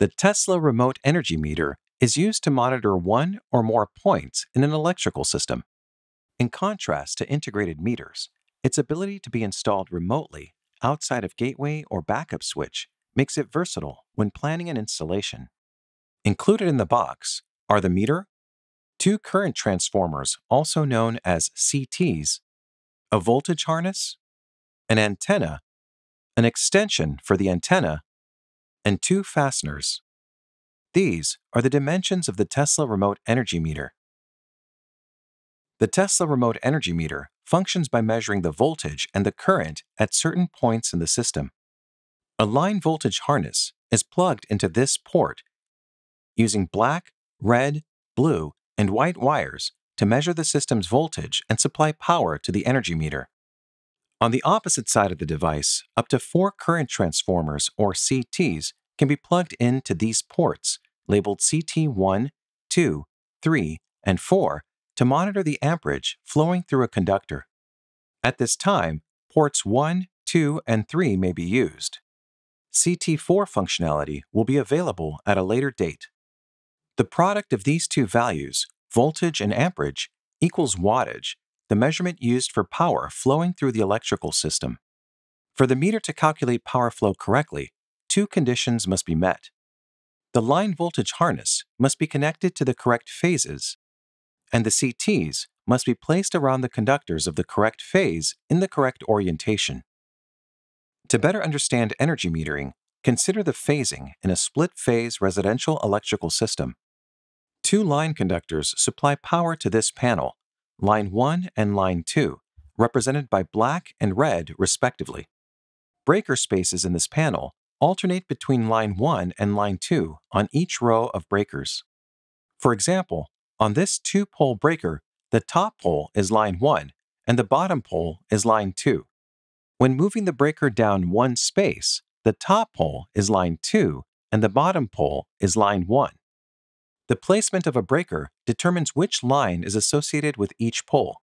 The Tesla remote energy meter is used to monitor one or more points in an electrical system. In contrast to integrated meters, its ability to be installed remotely outside of gateway or backup switch makes it versatile when planning an installation. Included in the box are the meter, two current transformers, also known as CTs, a voltage harness, an antenna, an extension for the antenna, and two fasteners. These are the dimensions of the Tesla remote energy meter. The Tesla remote energy meter functions by measuring the voltage and the current at certain points in the system. A line voltage harness is plugged into this port using black, red, blue, and white wires to measure the system's voltage and supply power to the energy meter. On the opposite side of the device, up to four current transformers, or CTs, can be plugged into these ports, labeled CT1, 2, 3, and 4, to monitor the amperage flowing through a conductor. At this time, ports 1, 2, and 3 may be used. CT4 functionality will be available at a later date. The product of these two values, voltage and amperage, equals wattage, the measurement used for power flowing through the electrical system. For the meter to calculate power flow correctly, two conditions must be met. The line voltage harness must be connected to the correct phases, and the CTs must be placed around the conductors of the correct phase in the correct orientation. To better understand energy metering, consider the phasing in a split phase residential electrical system. Two line conductors supply power to this panel, line 1 and line 2, represented by black and red respectively. Breaker spaces in this panel alternate between line 1 and line 2 on each row of breakers. For example, on this two pole breaker, the top pole is line 1 and the bottom pole is line 2. When moving the breaker down one space, the top pole is line 2 and the bottom pole is line 1. The placement of a breaker determines which line is associated with each pole.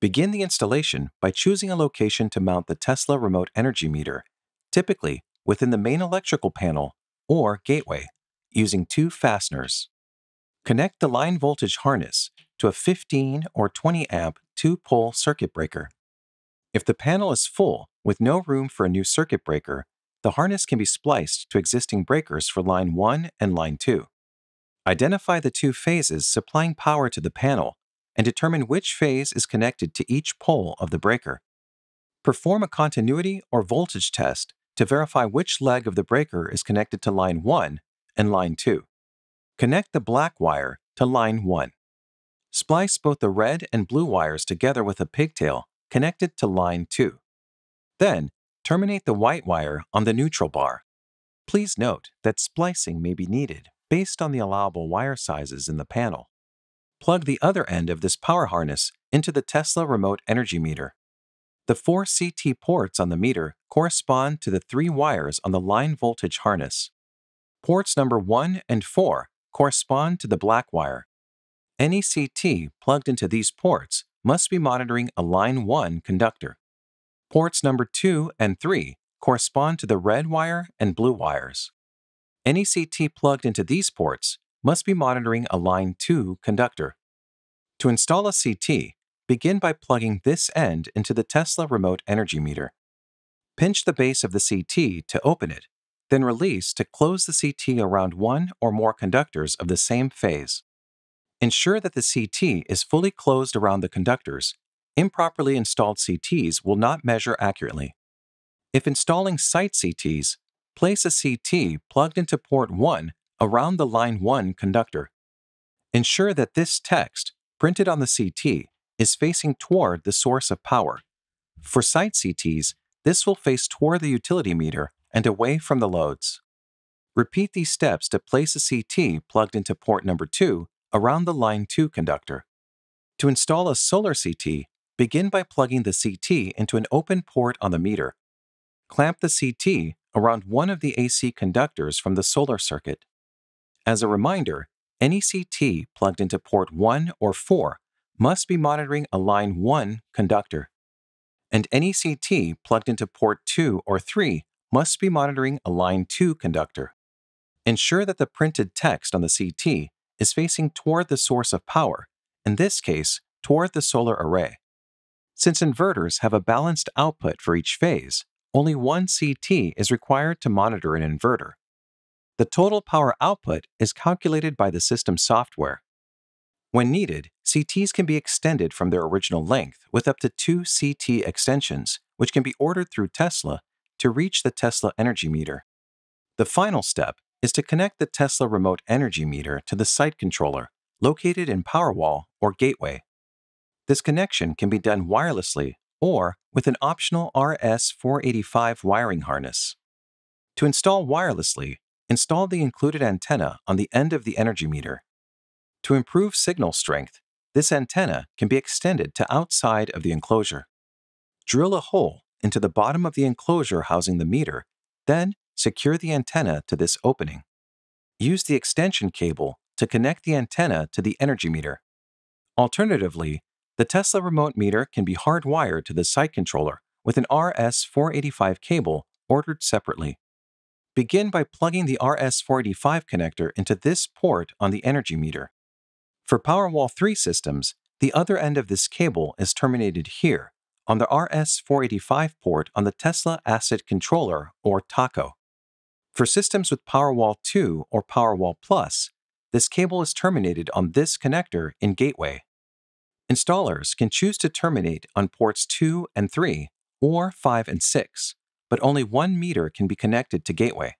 Begin the installation by choosing a location to mount the Tesla remote energy meter, typically within the main electrical panel or gateway, using two fasteners. Connect the line voltage harness to a 15 or 20 amp two pole circuit breaker. If the panel is full with no room for a new circuit breaker, the harness can be spliced to existing breakers for line 1 and line 2. Identify the two phases supplying power to the panel and determine which phase is connected to each pole of the breaker. Perform a continuity or voltage test to verify which leg of the breaker is connected to line 1 and line 2. Connect the black wire to line 1. Splice both the red and blue wires together with a pigtail connected to line 2. Then, terminate the white wire on the neutral bar. Please note that splicing may be needed based on the allowable wire sizes in the panel. Plug the other end of this power harness into the Tesla remote energy meter. The four CT ports on the meter correspond to the three wires on the line voltage harness. Ports number 1 and 4 correspond to the black wire. Any CT plugged into these ports must be monitoring a line 1 conductor. Ports number 2 and 3 correspond to the red wire and blue wires. Any CT plugged into these ports must be monitoring a line 2 conductor. To install a CT, begin by plugging this end into the Tesla remote energy meter. Pinch the base of the CT to open it, then release to close the CT around one or more conductors of the same phase. Ensure that the CT is fully closed around the conductors. Improperly installed CTs will not measure accurately. If installing site CTs, place a CT plugged into port 1 around the line 1 conductor. Ensure that this text, printed on the CT, is facing toward the source of power. For site CTs, this will face toward the utility meter and away from the loads. Repeat these steps to place a CT plugged into port number 2 around the line 2 conductor. To install a solar CT, begin by plugging the CT into an open port on the meter. Clamp the CT around one of the AC conductors from the solar circuit. As a reminder, any CT plugged into port 1 or 4 must be monitoring a line 1 conductor. And any CT plugged into port 2 or 3 must be monitoring a line 2 conductor. Ensure that the printed text on the CT is facing toward the source of power, in this case, toward the solar array. Since inverters have a balanced output for each phase, only one CT is required to monitor an inverter. The total power output is calculated by the system software. When needed, CTs can be extended from their original length with up to two CT extensions, which can be ordered through Tesla to reach the Tesla Energy Meter. The final step is to connect the Tesla Remote Energy Meter to the site controller located in Powerwall or Gateway. This connection can be done wirelessly or with an optional RS485 wiring harness. To install wirelessly, install the included antenna on the end of the energy meter. To improve signal strength, this antenna can be extended to outside of the enclosure. Drill a hole into the bottom of the enclosure housing the meter, then secure the antenna to this opening. Use the extension cable to connect the antenna to the energy meter. Alternatively, the Tesla remote meter can be hardwired to the site controller with an RS485 cable ordered separately. Begin by plugging the RS485 connector into this port on the energy meter. For Powerwall 3 systems, the other end of this cable is terminated here on the RS485 port on the Tesla Asset Controller or TACO. For systems with Powerwall 2 or Powerwall Plus, this cable is terminated on this connector in Gateway. Installers can choose to terminate on ports 2 and 3 or 5 and 6, but only one meter can be connected to Gateway.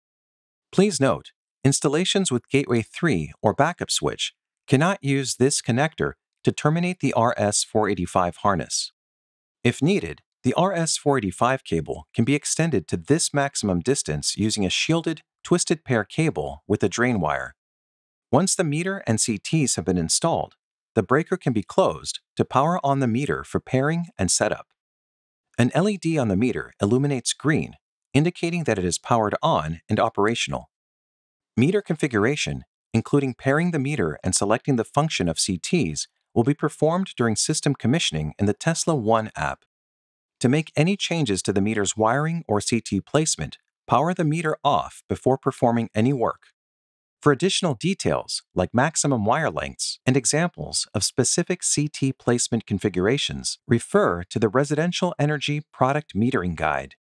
Please note, installations with Gateway 3 or backup switch cannot use this connector to terminate the RS485 harness. If needed, the RS485 cable can be extended to this maximum distance using a shielded, twisted pair cable with a drain wire. Once the meter and CTs have been installed, the breaker can be closed to power on the meter for pairing and setup. An LED on the meter illuminates green, indicating that it is powered on and operational. Meter configuration, including pairing the meter and selecting the function of CTs, will be performed during system commissioning in the Tesla One app. To make any changes to the meter's wiring or CT placement, power the meter off before performing any work. For additional details, like maximum wire lengths and examples of specific CT placement configurations, refer to the Residential Energy Product Metering Guide.